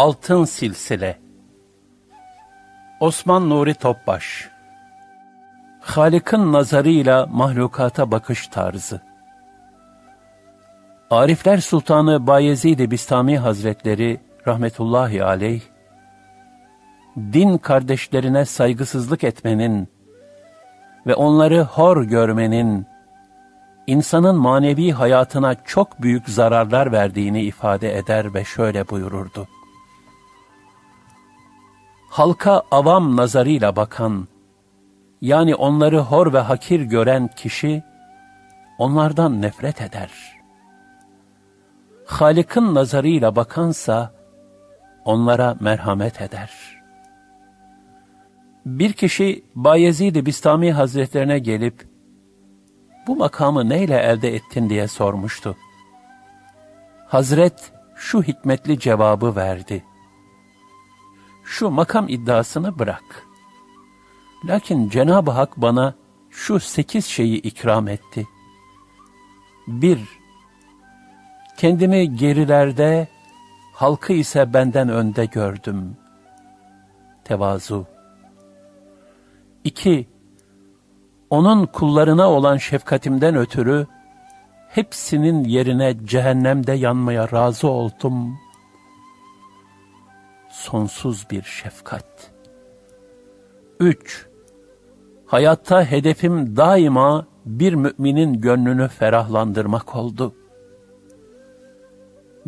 Altın Silsile. Osman Nuri Topbaş. Halık'ın nazarıyla mahlukata bakış tarzı. Arifler Sultanı Bayezid-i Bistami Hazretleri rahmetullahi aleyh, din kardeşlerine saygısızlık etmenin ve onları hor görmenin, insanın manevi hayatına çok büyük zararlar verdiğini ifade eder ve şöyle buyururdu. Halka avam nazarıyla bakan, yani onları hor ve hakir gören kişi, onlardan nefret eder. Halik'in nazarıyla bakansa, onlara merhamet eder. Bir kişi Bayezid-i Bistami Hazretlerine gelip, bu makamı neyle elde ettin diye sormuştu. Hazret şu hikmetli cevabı verdi. Şu makam iddiasını bırak. Lakin Cenab-ı Hak bana şu sekiz şeyi ikram etti. Bir, kendimi gerilerde, halkı ise benden önde gördüm. Tevazu. İki, onun kullarına olan şefkatimden ötürü hepsinin yerine cehennemde yanmaya razı oldum. Sonsuz bir şefkat. 3. Hayatta hedefim daima bir müminin gönlünü ferahlandırmak oldu.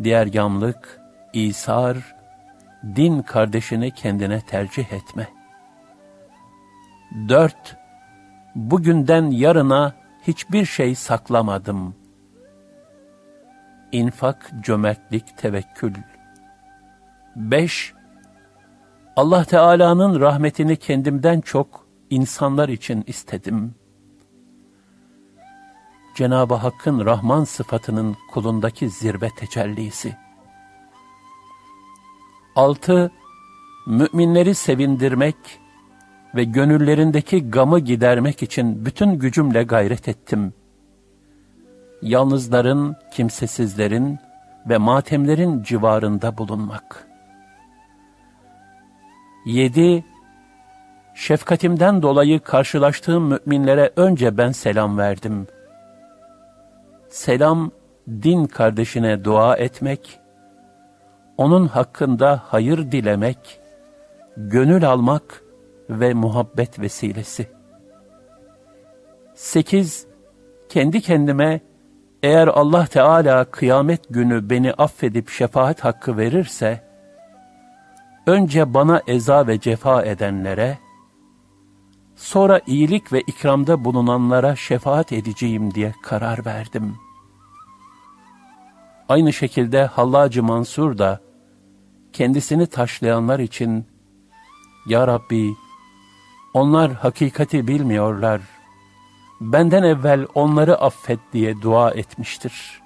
Diğer yamlık, İsar, din kardeşini kendine tercih etme. 4 bugünden yarına hiçbir şey saklamadım. İnfak, cömertlik, tevekkül. 5. Allah Teala'nın rahmetini kendimden çok insanlar için istedim. Cenab-ı Hakk'ın Rahman sıfatının kulundaki zirve tecellisi. 6. Müminleri sevindirmek, ve gönüllerindeki gamı gidermek için bütün gücümle gayret ettim. Yalnızların, kimsesizlerin ve matemlerin civarında bulunmak. 7. Şefkatimden dolayı karşılaştığım müminlere önce ben selam verdim. Selam, din kardeşine dua etmek, onun hakkında hayır dilemek, gönül almak ve muhabbet vesilesi. 8. Kendi kendime eğer Allah Teala kıyamet günü beni affedip şefaat hakkı verirse, önce bana eza ve cefa edenlere, sonra iyilik ve ikramda bulunanlara şefaat edeceğim diye karar verdim. Aynı şekilde Hallacı Mansur da, kendisini taşlayanlar için, Ya Rabbi, onlar hakikati bilmiyorlar. Benden evvel onları affet diye dua etmiştir.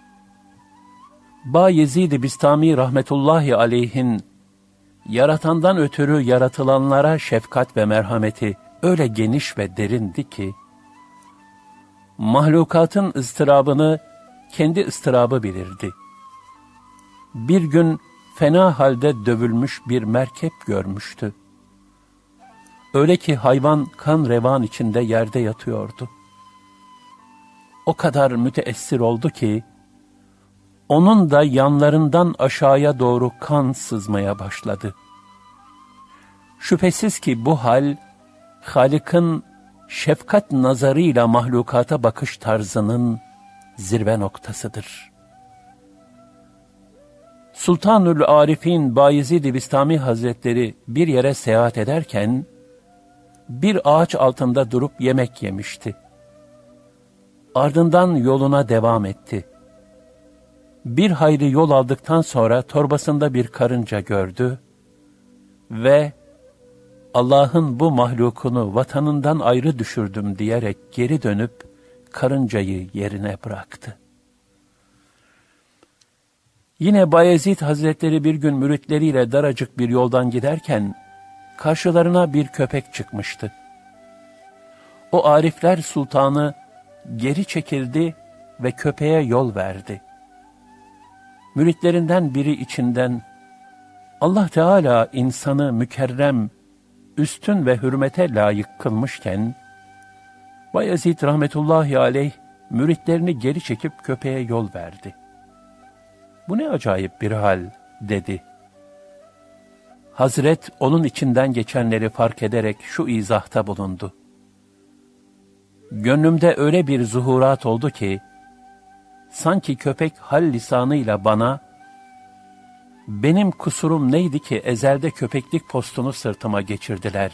Ba Yezid-i Bistami rahmetullahi aleyhin, yaratandan ötürü yaratılanlara şefkat ve merhameti öyle geniş ve derindi ki, mahlukatın ıstırabını kendi ıstırabı bilirdi. Bir gün fena halde dövülmüş bir merkep görmüştü. Öyle ki hayvan kan revan içinde yerde yatıyordu. O kadar müteessir oldu ki, onun da yanlarından aşağıya doğru kan sızmaya başladı. Şüphesiz ki bu hal, Halık'ın şefkat nazarıyla mahlukata bakış tarzının zirve noktasıdır. Sultanül Arif'in Bayezid-i Bistami Hazretleri bir yere seyahat ederken, bir ağaç altında durup yemek yemişti. Ardından yoluna devam etti. Bir hayli yol aldıktan sonra torbasında bir karınca gördü ve Allah'ın bu mahlukunu vatanından ayrı düşürdüm diyerek geri dönüp karıncayı yerine bıraktı. Yine Bayezid Hazretleri bir gün müritleriyle daracık bir yoldan giderken karşılarına bir köpek çıkmıştı. O Arifler Sultanı geri çekildi ve köpeğe yol verdi. Müritlerinden biri içinden, Allah Teala insanı mükerrem, üstün ve hürmete layık kılmışken, Bayezid rahmetullahi aleyh müritlerini geri çekip köpeğe yol verdi. Bu ne acayip bir hal dedi. Hazret onun içinden geçenleri fark ederek şu izahta bulundu. Gönlümde öyle bir zuhurat oldu ki, sanki köpek hal lisanıyla bana, benim kusurum neydi ki ezelde köpeklik postunu sırtıma geçirdiler?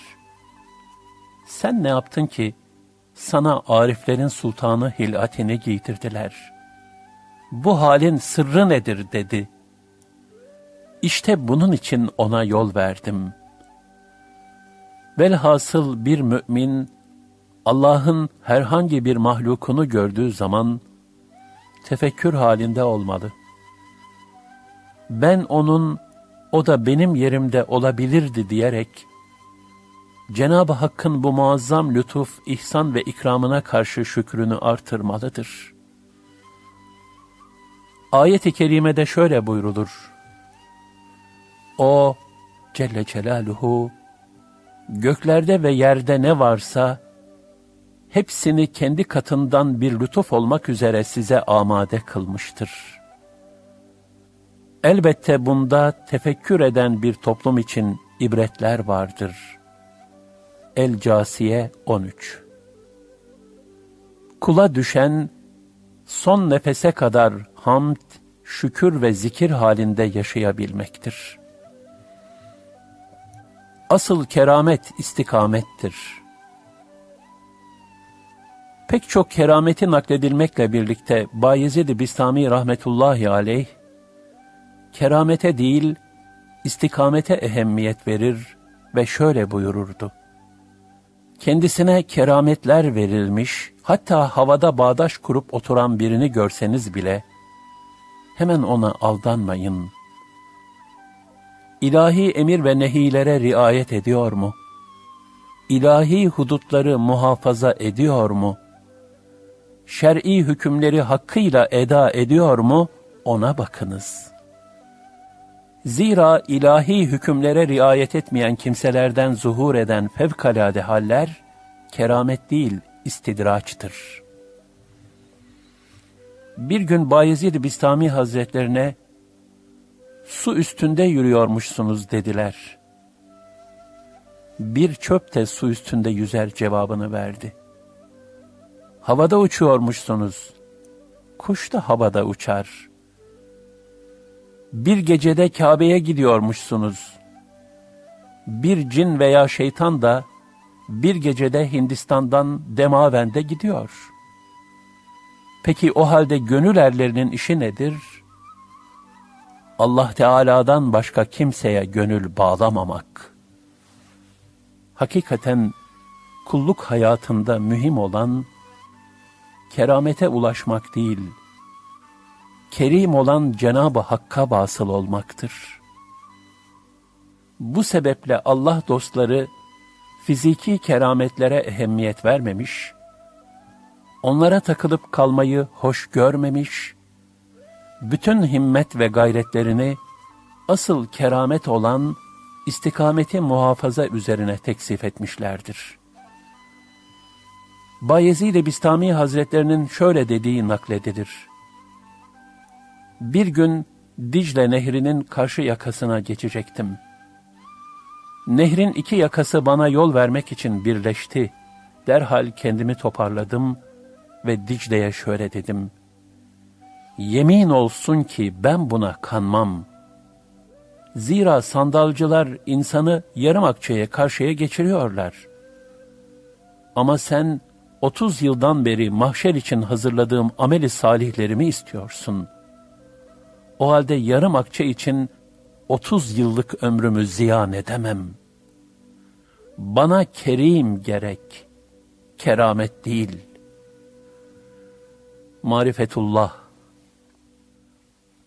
Sen ne yaptın ki sana ariflerin sultanı hilatini giydirdiler? Bu halin sırrı nedir dedi. İşte bunun için ona yol verdim. Velhasıl bir mümin, Allah'ın herhangi bir mahlukunu gördüğü zaman, tefekkür halinde olmalı. Ben onun, o da benim yerimde olabilirdi diyerek, Cenab-ı Hakk'ın bu muazzam lütuf, ihsan ve ikramına karşı şükrünü artırmalıdır. Ayet-i kerimede şöyle buyrulur. O Celle Celaluhu göklerde ve yerde ne varsa hepsini kendi katından bir lütuf olmak üzere size amade kılmıştır. Elbette bunda tefekkür eden bir toplum için ibretler vardır. El-Casiye 13 Kula düşen son nefese kadar hamd, şükür ve zikir halinde yaşayabilmektir. Asıl keramet istikamettir. Pek çok kerameti nakledilmekle birlikte Bayezid-i Bistami rahmetullahi aleyh, keramete değil, istikamete ehemmiyet verir ve şöyle buyururdu. Kendisine kerametler verilmiş, hatta havada bağdaş kurup oturan birini görseniz bile, hemen ona aldanmayın. İlahi emir ve nehilere riayet ediyor mu? İlahi hudutları muhafaza ediyor mu? Şer'i hükümleri hakkıyla eda ediyor mu? Ona bakınız. Zira ilahi hükümlere riayet etmeyen kimselerden zuhur eden fevkalade haller, keramet değil, istidraçtır. Bir gün Bayezid Bistami Hazretlerine, su üstünde yürüyormuşsunuz dediler. Bir çöp de su üstünde yüzer cevabını verdi. Havada uçuyormuşsunuz. Kuş da havada uçar. Bir gecede Kabe'ye gidiyormuşsunuz. Bir cin veya şeytan da bir gecede Hindistan'dan Demaven'de gidiyor. Peki o halde gönül erlerinin işi nedir? Allah Teala'dan başka kimseye gönül bağlamamak. Hakikaten kulluk hayatında mühim olan keramete ulaşmak değil, kerim olan Cenab-ı Hakk'a basıl olmaktır. Bu sebeple Allah dostları fiziki kerametlere ehemmiyet vermemiş, onlara takılıp kalmayı hoş görmemiş, bütün himmet ve gayretlerini asıl keramet olan istikameti muhafaza üzerine teksif etmişlerdir. Bayezid-i Bistami Hazretlerinin şöyle dediği nakledilir. Bir gün Dicle Nehri'nin karşı yakasına geçecektim. Nehrin iki yakası bana yol vermek için birleşti. Derhal kendimi toparladım ve Dicle'ye şöyle dedim. Yemin olsun ki ben buna kanmam. Zira sandalcılar insanı yarım akçeye karşıya geçiriyorlar. Ama sen 30 yıldan beri mahşer için hazırladığım ameli salihlerimi istiyorsun. O halde yarım akçe için 30 yıllık ömrümü ziyan edemem. Bana kerim gerek, keramet değil. Marifetullah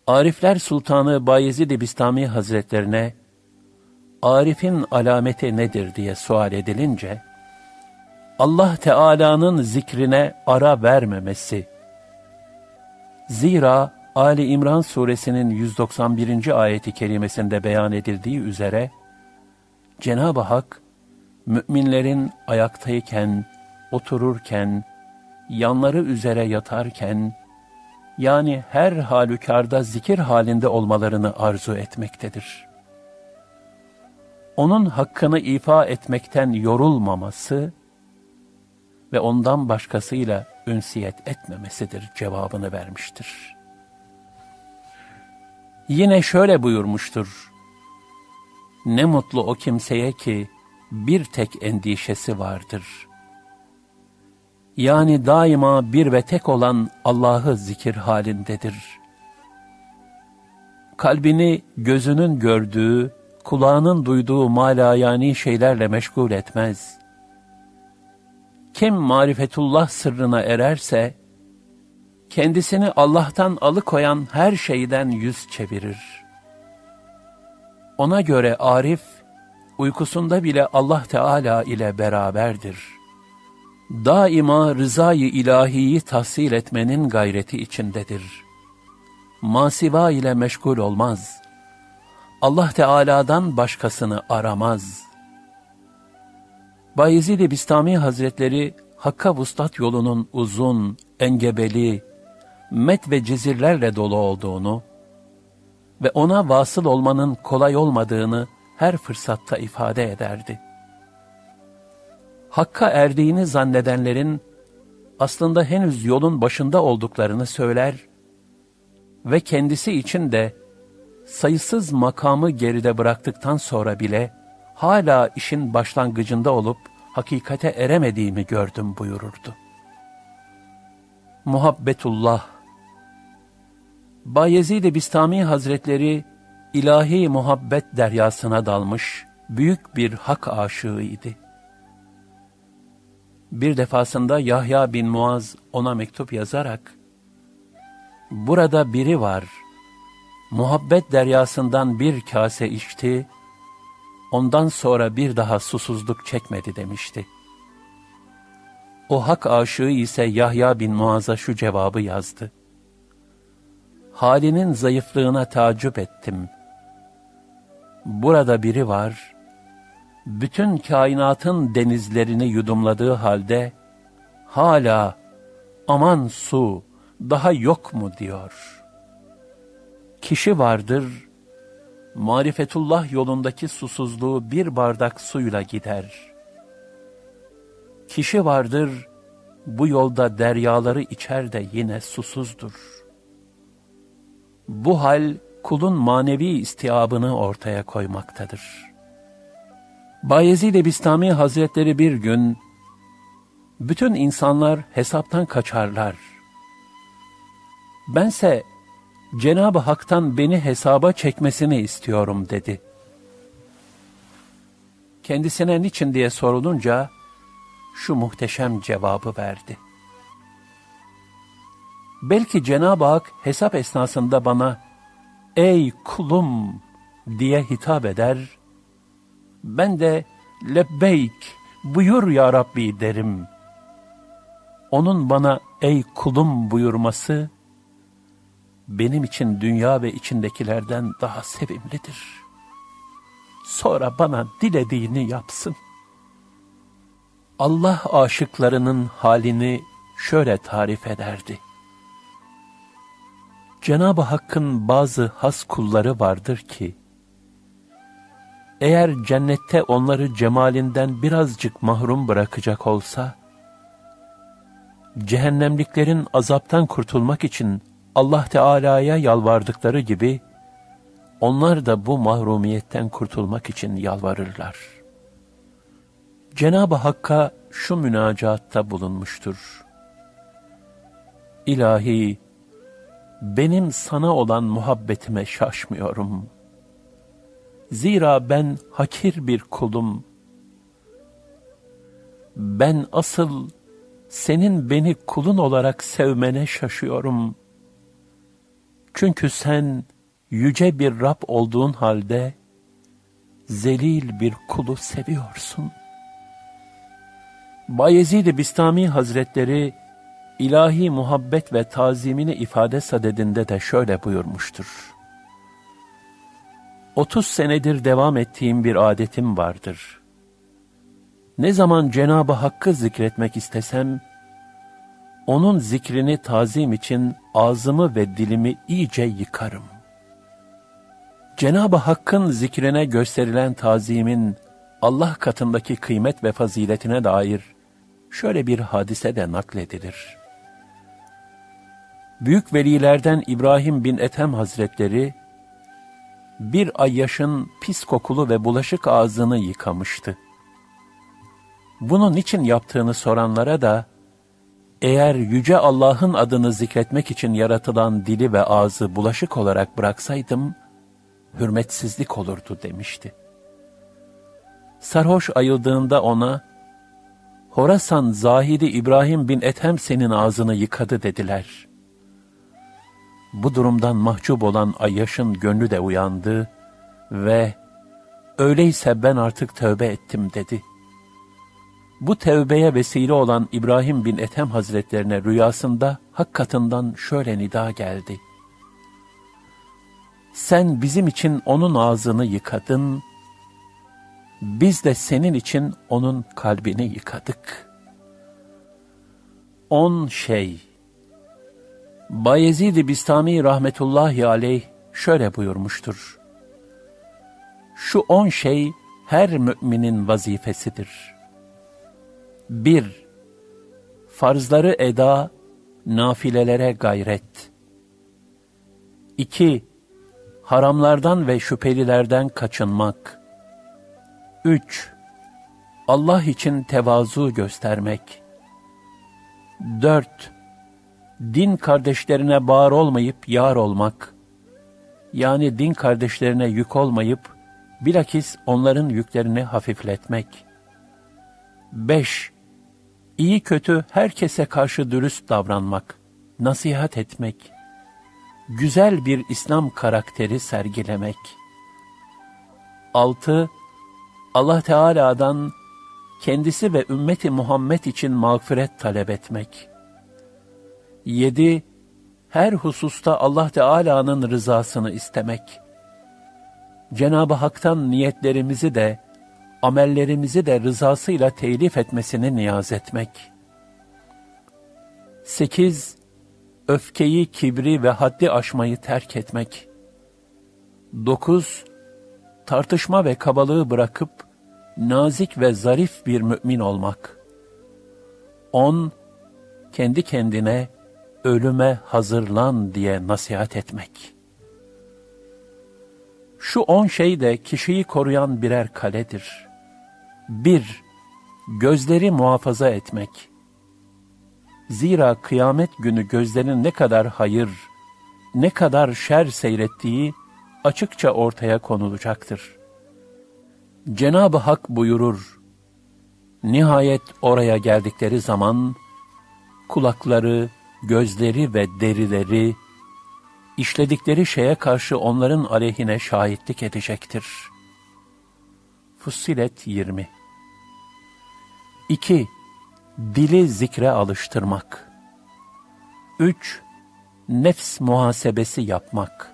Arifler Sultanı Bayezid-i Bistami Hazretlerine Arif'in alameti nedir diye sual edilince, Allah Teala'nın zikrine ara vermemesi. Zira Ali İmran suresinin 191. ayeti kerimesinde beyan edildiği üzere, Cenab-ı Hak, müminlerin ayaktayken, otururken, yanları üzere yatarken, yani her halükarda zikir halinde olmalarını arzu etmektedir. Onun hakkını ifa etmekten yorulmaması ve ondan başkasıyla ünsiyet etmemesidir cevabını vermiştir. Yine şöyle buyurmuştur. Ne mutlu o kimseye ki bir tek endişesi vardır. Yani daima bir ve tek olan Allah'ı zikir halindedir. Kalbini gözünün gördüğü, kulağının duyduğu malayani şeylerle meşgul etmez. Kim marifetullah sırrına ererse, kendisini Allah'tan alıkoyan her şeyden yüz çevirir. Ona göre Arif, uykusunda bile Allah Teala ile beraberdir. Daima rızayı ilahiyi tahsil etmenin gayreti içindedir. Masiva ile meşgul olmaz. Allah Teala'dan başkasını aramaz. Bayezid-i Bistami Hazretleri, Hakka Vuslat yolunun uzun, engebeli, met ve cizirlerle dolu olduğunu ve ona vasıl olmanın kolay olmadığını her fırsatta ifade ederdi. Hakka erdiğini zannedenlerin aslında henüz yolun başında olduklarını söyler ve kendisi için de sayısız makamı geride bıraktıktan sonra bile hala işin başlangıcında olup hakikate eremediğimi gördüm buyururdu. Muhabbetullah Bayezid-i Bistami Hazretleri ilahi muhabbet deryasına dalmış büyük bir hak aşığıydı. Bir defasında Yahya bin Muaz ona mektup yazarak, Burada biri var, muhabbet deryasından bir kase içti, ondan sonra bir daha susuzluk çekmedi demişti. O hak aşığı ise Yahya bin Muaz'a şu cevabı yazdı. Halinin zayıflığına tacip ettim. Burada biri var, bütün kainatın denizlerini yudumladığı halde, hala aman su daha yok mu diyor. Kişi vardır, marifetullah yolundaki susuzluğu bir bardak suyla gider. Kişi vardır, bu yolda deryaları içer de yine susuzdur. Bu hal, kulun manevi istiabını ortaya koymaktadır. Bayezid-i Bistami Hazretleri bir gün, bütün insanlar hesaptan kaçarlar. Bense Cenab-ı Hak'tan beni hesaba çekmesini istiyorum dedi. Kendisine niçin diye sorulunca şu muhteşem cevabı verdi. Belki Cenab-ı Hak hesap esnasında bana ''Ey kulum'' diye hitap eder, ben de ''Lebbeyk, buyur ya Rabbi'' derim. Onun bana ''Ey kulum'' buyurması, benim için dünya ve içindekilerden daha sevimlidir. Sonra bana dilediğini yapsın. Allah aşıklarının halini şöyle tarif ederdi. Cenab-ı Hakk'ın bazı has kulları vardır ki, eğer cennette onları cemalinden birazcık mahrum bırakacak olsa, cehennemliklerin azaptan kurtulmak için Allah Teala'ya yalvardıkları gibi, onlar da bu mahrumiyetten kurtulmak için yalvarırlar. Cenab-ı Hakk'a şu münacatta bulunmuştur. İlahi, benim sana olan muhabbetime şaşmıyorum. Zira ben hakir bir kulum. Ben asıl senin beni kulun olarak sevmene şaşıyorum. Çünkü sen yüce bir Rab olduğun halde zelil bir kulu seviyorsun. Bayezid-i Bistami Hazretleri ilahi muhabbet ve tazimini ifade sadedinde de şöyle buyurmuştur. 30 senedir devam ettiğim bir adetim vardır. Ne zaman Cenab-ı Hakk'ı zikretmek istesem, onun zikrini tazim için ağzımı ve dilimi iyice yıkarım. Cenab-ı Hakk'ın zikrine gösterilen tazimin Allah katındaki kıymet ve faziletine dair şöyle bir hadise de nakledilir. Büyük velilerden İbrahim bin Ethem Hazretleri, bir ayyaşın pis kokulu ve bulaşık ağzını yıkamıştı. Bunun için yaptığını soranlara da, eğer Yüce Allah'ın adını zikretmek için yaratılan dili ve ağzı bulaşık olarak bıraksaydım, hürmetsizlik olurdu demişti. Sarhoş ayıldığında ona, Horasan zahidi İbrahim bin Ethem senin ağzını yıkadı dediler. Bu durumdan mahcup olan Ayyaş'ın gönlü de uyandı ve öyleyse ben artık tövbe ettim dedi. Bu tevbeye vesile olan İbrahim bin Ethem Hazretlerine rüyasında hak katından şöyle nida geldi. Sen bizim için onun ağzını yıkadın, biz de senin için onun kalbini yıkadık. On şey Bayezid-i Bistami rahmetullahi aleyh şöyle buyurmuştur. Şu on şey her müminin vazifesidir. 1. Farzları eda, nafilelere gayret. 2. Haramlardan ve şüphelilerden kaçınmak. 3. Allah için tevazu göstermek. 4 din kardeşlerine bağır olmayıp yar olmak, yani din kardeşlerine yük olmayıp, bilakis onların yüklerini hafifletmek. 5. İyi kötü herkese karşı dürüst davranmak, nasihat etmek, güzel bir İslam karakteri sergilemek. 6. Allah Teala'dan kendisi ve ümmeti Muhammed için mağfiret talep etmek. 7. Her hususta Allah Teala'nın rızasını istemek. Cenab-ı Hak'tan niyetlerimizi de, amellerimizi de rızasıyla telif etmesini niyaz etmek. 8. Öfkeyi, kibri ve haddi aşmayı terk etmek. 9. Tartışma ve kabalığı bırakıp, nazik ve zarif bir mümin olmak. 10. Kendi kendine, ölüme hazırlan diye nasihat etmek. Şu on şey de kişiyi koruyan birer kaledir. Bir, gözleri muhafaza etmek. Zira kıyamet günü gözlerin ne kadar hayır, ne kadar şer seyrettiği açıkça ortaya konulacaktır. Cenab-ı Hak buyurur, Nihayet oraya geldikleri zaman, kulakları, gözleri ve derileri, işledikleri şeye karşı onların aleyhine şahitlik edecektir. Fussilet 20 2. Dili zikre alıştırmak. 3. Nefs muhasebesi yapmak.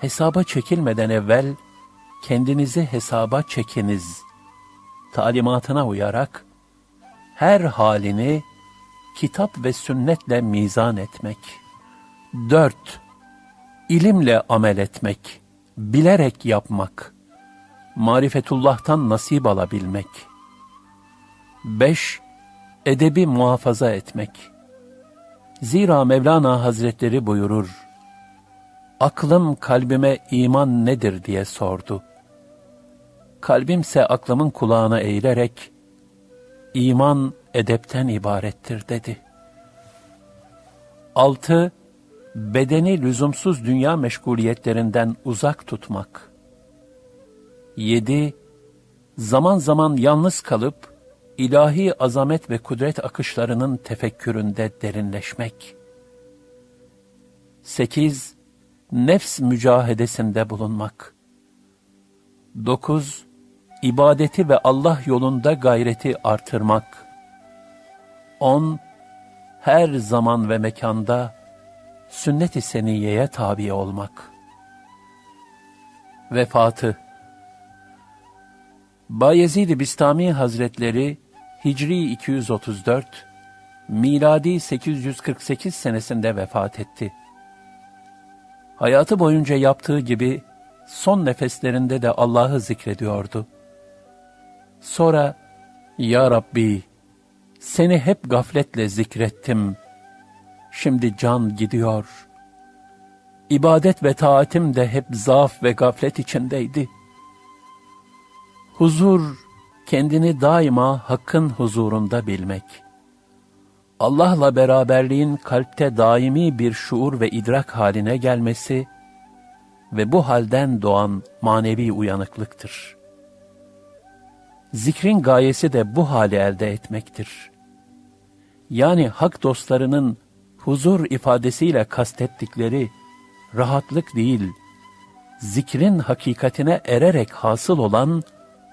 Hesaba çekilmeden evvel kendinizi hesaba çekiniz. Talimatına uyarak her halini kitap ve sünnetle mizan etmek. 4. İlimle amel etmek, bilerek yapmak, marifetullah'tan nasip alabilmek. 5. Edebi muhafaza etmek. Zira Mevlana Hazretleri buyurur, Aklım kalbime iman nedir diye sordu. Kalbimse aklımın kulağına eğilerek, iman edepten ibarettir dedi. 6. Bedeni lüzumsuz dünya meşguliyetlerinden uzak tutmak. 7. Zaman zaman yalnız kalıp, ilahi azamet ve kudret akışlarının tefekküründe derinleşmek. 8. Nefs mücahedesinde bulunmak. 9 ibadeti ve Allah yolunda gayreti artırmak. 10. her zaman ve mekanda sünnet-i seniyeye tabi olmak. Vefatı Bayezid-i Bistami Hazretleri Hicri 234, miladi 848 senesinde vefat etti. Hayatı boyunca yaptığı gibi son nefeslerinde de Allah'ı zikrediyordu. Sonra, Ya Rabbi, seni hep gafletle zikrettim. Şimdi can gidiyor. İbadet ve taatim de hep zaaf ve gaflet içindeydi. Huzur, kendini daima Hakk'ın huzurunda bilmek. Allah'la beraberliğin kalpte daimi bir şuur ve idrak haline gelmesi ve bu halden doğan manevi uyanıklıktır. Zikrin gayesi de bu hali elde etmektir. Yani hak dostlarının huzur ifadesiyle kastettikleri rahatlık değil, zikrin hakikatine ererek hasıl olan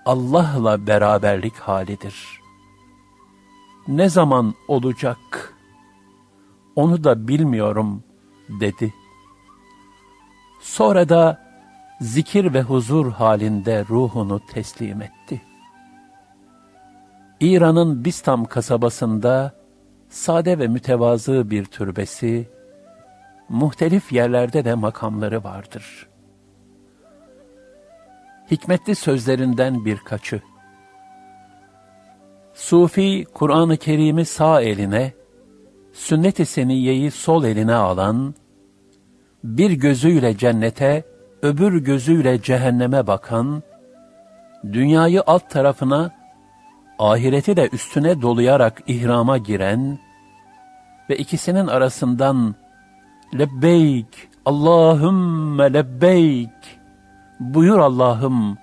Allah'la beraberlik halidir. Ne zaman olacak? Onu da bilmiyorum, dedi. Sonra da zikir ve huzur halinde ruhunu teslim etti. İran'ın Bistam kasabasında sade ve mütevazı bir türbesi, muhtelif yerlerde de makamları vardır. Hikmetli sözlerinden birkaçı. Sufi, Kur'an-ı Kerim'i sağ eline, sünnet-i seniyeyi sol eline alan, bir gözüyle cennete, öbür gözüyle cehenneme bakan, dünyayı alt tarafına, ahireti de üstüne dolayarak ihrama giren ve ikisinin arasından lebbeyk, Allahümme lebbeyk, buyur Allah'ım,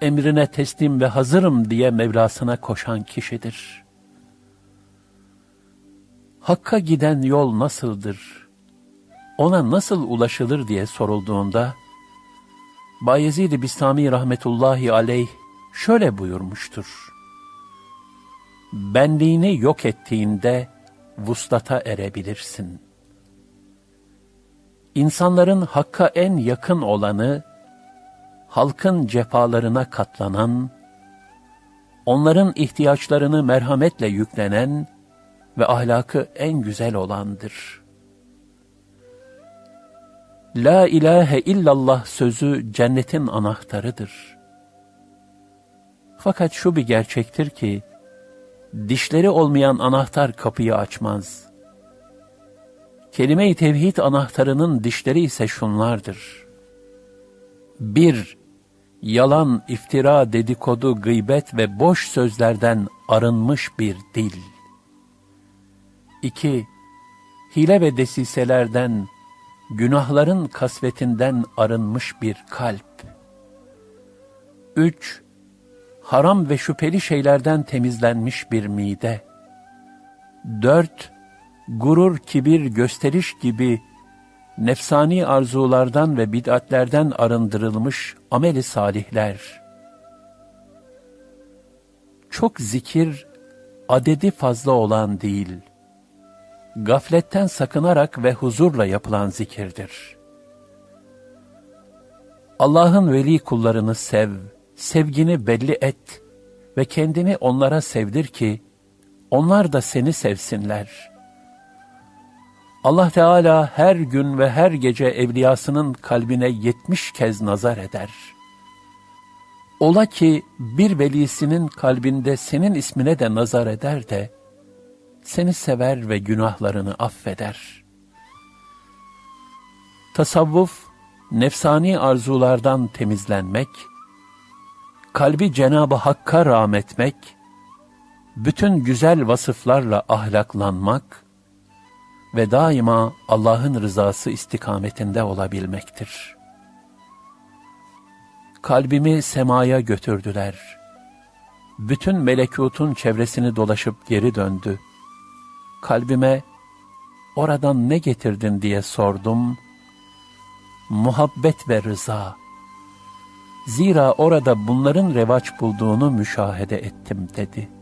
emrine teslim ve hazırım diye Mevlasına koşan kişidir. Hakka giden yol nasıldır? Ona nasıl ulaşılır diye sorulduğunda, Bayezid-i Bistami rahmetullahi aleyh şöyle buyurmuştur. Benliğini yok ettiğinde vuslata erebilirsin. İnsanların hakka en yakın olanı, halkın cefalarına katlanan, onların ihtiyaçlarını merhametle yüklenen ve ahlakı en güzel olandır. La ilahe illallah sözü cennetin anahtarıdır. Fakat şu bir gerçektir ki, dişleri olmayan anahtar kapıyı açmaz. Kelime-i tevhid anahtarının dişleri ise şunlardır. 1- yalan, iftira, dedikodu, gıybet ve boş sözlerden arınmış bir dil. 2. Hile ve desiselerden, günahların kasvetinden arınmış bir kalp. 3. Haram ve şüpheli şeylerden temizlenmiş bir mide. 4. Gurur, kibir, gösteriş gibi nefsani arzulardan ve bid'atlerden arındırılmış ameli salihler. Çok zikir, adedi fazla olan değil, gafletten sakınarak ve huzurla yapılan zikirdir. Allah'ın veli kullarını sev, sevgini belli et ve kendini onlara sevdir ki, onlar da seni sevsinler.'' Allah Teala her gün ve her gece evliyasının kalbine yetmiş kez nazar eder. Ola ki bir velisinin kalbinde senin ismine de nazar eder de, seni sever ve günahlarını affeder. Tasavvuf, nefsani arzulardan temizlenmek, kalbi Cenab-ı Hakk'a rahmetmek, bütün güzel vasıflarla ahlaklanmak, ve daima Allah'ın rızası istikametinde olabilmektir. Kalbimi semaya götürdüler. Bütün melekutun çevresini dolaşıp geri döndü. Kalbime, oradan ne getirdin diye sordum. Muhabbet ve rıza. Zira orada bunların revaç bulduğunu müşahede ettim dedi.''